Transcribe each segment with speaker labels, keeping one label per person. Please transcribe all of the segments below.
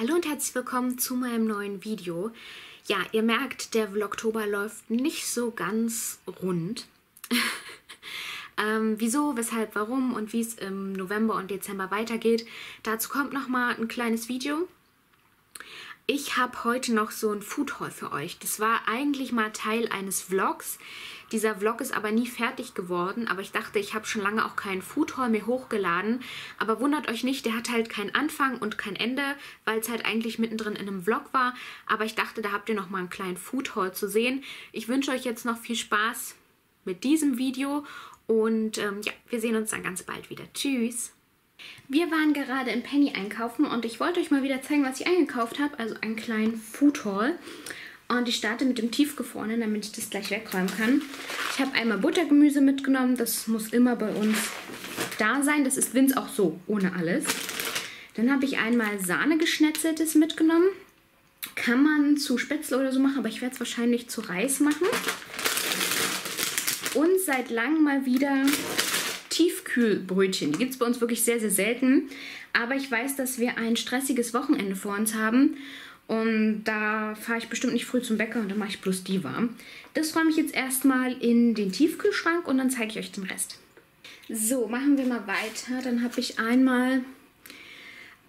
Speaker 1: Hallo und herzlich willkommen zu meinem neuen Video. Ja, ihr merkt, der Vlogtober läuft nicht so ganz rund. ähm, wieso, weshalb, warum und wie es im November und Dezember weitergeht, dazu kommt nochmal ein kleines Video. Ich habe heute noch so ein Food Haul für euch. Das war eigentlich mal Teil eines Vlogs. Dieser Vlog ist aber nie fertig geworden, aber ich dachte, ich habe schon lange auch keinen Food Haul mehr hochgeladen. Aber wundert euch nicht, der hat halt keinen Anfang und kein Ende, weil es halt eigentlich mittendrin in einem Vlog war. Aber ich dachte, da habt ihr noch mal einen kleinen Food Haul zu sehen. Ich wünsche euch jetzt noch viel Spaß mit diesem Video und ähm, ja, wir sehen uns dann ganz bald wieder. Tschüss! Wir waren gerade im Penny einkaufen und ich wollte euch mal wieder zeigen, was ich eingekauft habe. Also einen kleinen Food Haul. Und ich starte mit dem Tiefgefrorenen, damit ich das gleich wegräumen kann. Ich habe einmal Buttergemüse mitgenommen. Das muss immer bei uns da sein. Das ist Vince auch so, ohne alles. Dann habe ich einmal Sahne geschnetzeltes mitgenommen. Kann man zu Spätzle oder so machen, aber ich werde es wahrscheinlich zu Reis machen. Und seit langem mal wieder Tiefkühlbrötchen. Die gibt es bei uns wirklich sehr, sehr selten. Aber ich weiß, dass wir ein stressiges Wochenende vor uns haben. Und da fahre ich bestimmt nicht früh zum Bäcker und dann mache ich bloß die warm. Das räume ich jetzt erstmal in den Tiefkühlschrank und dann zeige ich euch den Rest. So, machen wir mal weiter. Dann habe ich einmal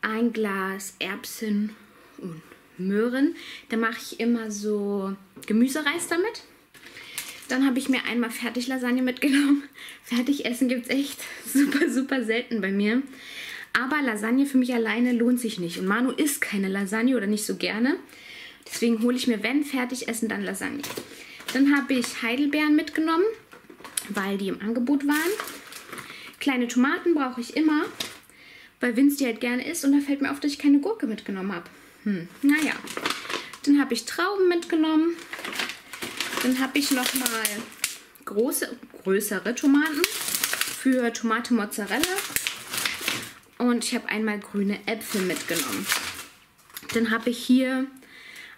Speaker 1: ein Glas Erbsen und Möhren. Da mache ich immer so Gemüsereis damit. Dann habe ich mir einmal Fertiglasagne mitgenommen. Fertigessen gibt es echt super, super selten bei mir. Aber Lasagne für mich alleine lohnt sich nicht. Und Manu isst keine Lasagne oder nicht so gerne. Deswegen hole ich mir, wenn Fertigessen, dann Lasagne. Dann habe ich Heidelbeeren mitgenommen, weil die im Angebot waren. Kleine Tomaten brauche ich immer, weil Vince die halt gerne isst. Und da fällt mir auf, dass ich keine Gurke mitgenommen habe. Hm, naja. Dann habe ich Trauben mitgenommen. Dann habe ich nochmal große, größere Tomaten für Tomate Mozzarella. Und ich habe einmal grüne Äpfel mitgenommen. Dann habe ich hier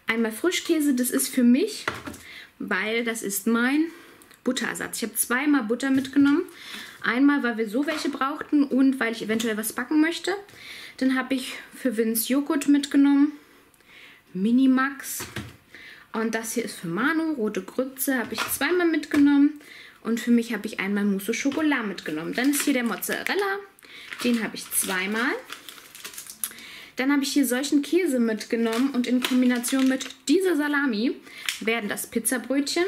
Speaker 1: einmal Frischkäse. Das ist für mich, weil das ist mein Butterersatz. Ich habe zweimal Butter mitgenommen. Einmal, weil wir so welche brauchten und weil ich eventuell was backen möchte. Dann habe ich für Vince Joghurt mitgenommen. Minimax. Und das hier ist für Manu, rote Grütze, habe ich zweimal mitgenommen. Und für mich habe ich einmal Mousse Schokolade mitgenommen. Dann ist hier der Mozzarella, den habe ich zweimal. Dann habe ich hier solchen Käse mitgenommen und in Kombination mit dieser Salami werden das Pizzabrötchen.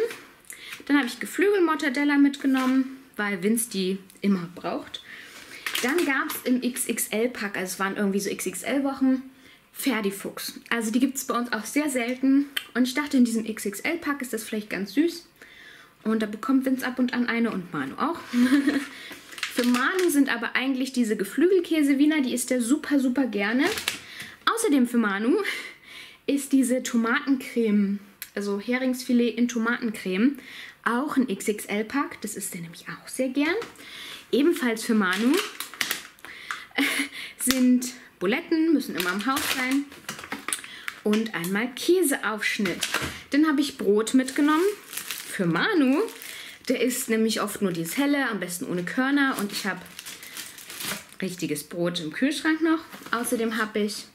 Speaker 1: Dann habe ich Geflügelmortadella mitgenommen, weil Vince die immer braucht. Dann gab es im XXL-Pack, also es waren irgendwie so XXL-Wochen, Ferdifuchs. Also die gibt es bei uns auch sehr selten. Und ich dachte, in diesem XXL-Pack ist das vielleicht ganz süß. Und da bekommt Vince ab und an eine und Manu auch. Für Manu sind aber eigentlich diese Geflügelkäse-Wiener, die isst er super, super gerne. Außerdem für Manu ist diese Tomatencreme, also Heringsfilet in Tomatencreme, auch ein XXL-Pack. Das isst er nämlich auch sehr gern. Ebenfalls für Manu sind Buletten müssen immer im Haus sein. Und einmal Käseaufschnitt. Dann habe ich Brot mitgenommen für Manu. Der isst nämlich oft nur dieses helle, am besten ohne Körner. Und ich habe richtiges Brot im Kühlschrank noch. Außerdem habe ich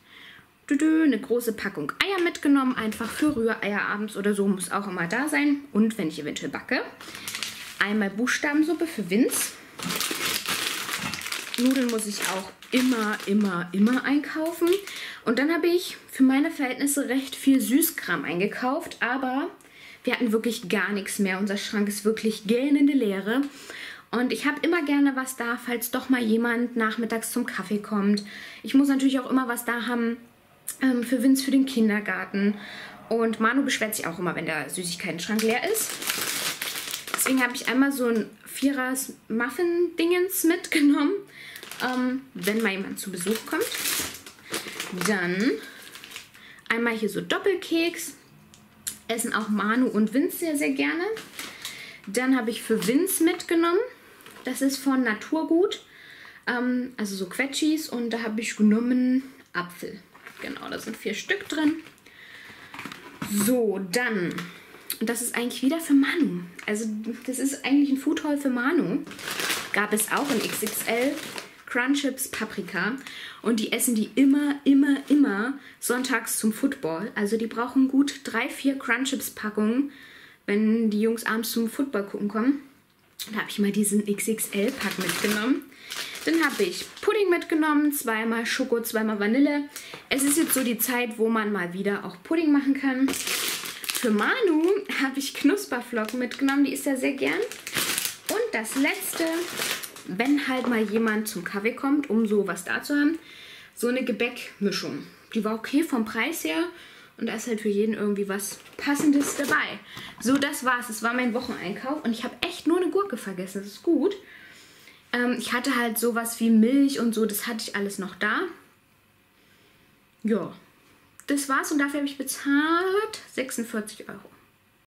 Speaker 1: eine große Packung Eier mitgenommen. Einfach für Rühreier abends oder so muss auch immer da sein. Und wenn ich eventuell backe. Einmal Buchstabensuppe für Vince. Nudeln muss ich auch immer, immer, immer einkaufen. Und dann habe ich für meine Verhältnisse recht viel Süßkram eingekauft, aber wir hatten wirklich gar nichts mehr. Unser Schrank ist wirklich gähnende Leere. Und ich habe immer gerne was da, falls doch mal jemand nachmittags zum Kaffee kommt. Ich muss natürlich auch immer was da haben ähm, für Vince für den Kindergarten. Und Manu beschwert sich auch immer, wenn der Süßigkeiten-Schrank leer ist. Deswegen habe ich einmal so ein Vierers Muffin-Dingens mitgenommen ähm, wenn mal jemand zu Besuch kommt. Dann einmal hier so Doppelkeks. Essen auch Manu und Vince sehr, sehr gerne. Dann habe ich für Vince mitgenommen. Das ist von Naturgut. Ähm, also so Quetschis. Und da habe ich genommen Apfel. Genau, da sind vier Stück drin. So, dann. Und das ist eigentlich wieder für Manu. Also das ist eigentlich ein Food Haul für Manu. Gab es auch in XXL Crunchips Paprika und die essen die immer, immer, immer sonntags zum Football. Also die brauchen gut drei, vier Crunchips Packungen, wenn die Jungs abends zum Football gucken kommen. Da habe ich mal diesen XXL-Pack mitgenommen. Dann habe ich Pudding mitgenommen, zweimal Schoko, zweimal Vanille. Es ist jetzt so die Zeit, wo man mal wieder auch Pudding machen kann. Für Manu habe ich Knusperflocken mitgenommen, die isst er sehr gern. Und das letzte, wenn halt mal jemand zum Kaffee kommt, um so was da zu haben, so eine Gebäckmischung. Die war okay vom Preis her und da ist halt für jeden irgendwie was Passendes dabei. So, das war's. Das war mein Wocheneinkauf und ich habe echt nur eine Gurke vergessen. Das ist gut. Ähm, ich hatte halt sowas wie Milch und so, das hatte ich alles noch da. Ja, das war's und dafür habe ich bezahlt 46 Euro.